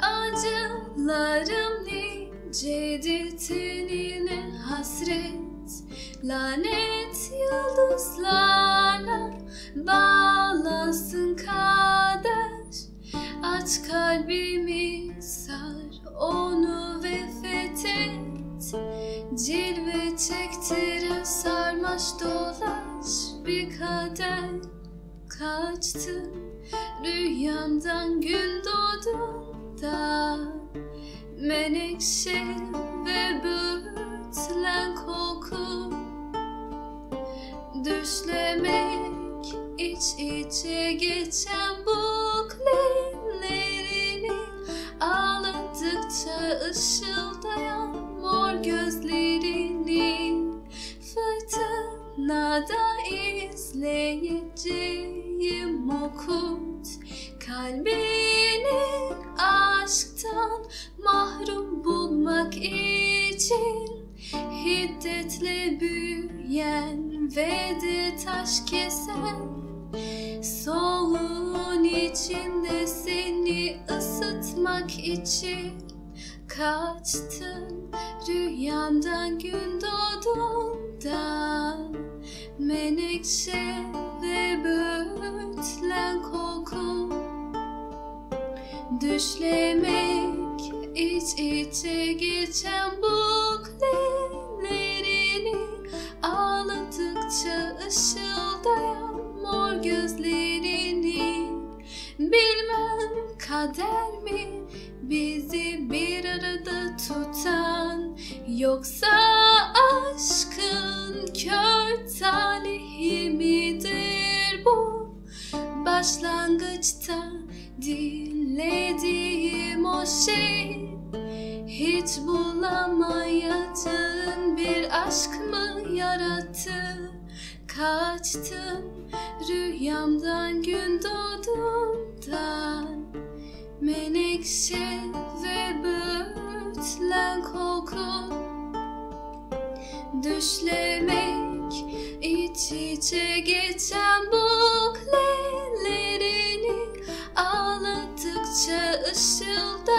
Acılarım nicedir tenine hasret. Lanet yıldızlarla bağlansın kader. Aç kalbimi sar onu ve fethet. Cilve çektiren sarmaş dolaş bir kader. Kaçtı rüyamdan gün doğduğunda Menekşe ve böğürtlen koku. Düşlemek iç içe geçen buklerini Ağladıkça ışıldayan mor gözlerini Fırtınada izleyeceğim okut Kalbini mahrum bulmak için Hiddetle büyüyen ve de taş kesen Soğuğun içinde seni ısıtmak için Kaçtın. Rüyamdan gün doğduğunda Menekşe ve böğürtlen koku Düşlemek iç içe geçen buklerini Ağladıkça ışıldayan mor gözlerini Bilmem kader mi bizi bir arada tutan Yoksa aşkın kör talihi midir bu? Başlangıçta dilediğim o şey Hiç bulamayacağım bir aşk mı yarattı? Kaçtım rüyamdan gün doğduğunda Menekşe ve böğürtlen koku. Düşlemek iç içe geçen buklerini Ağladıkça ışıldayan mor gözlerini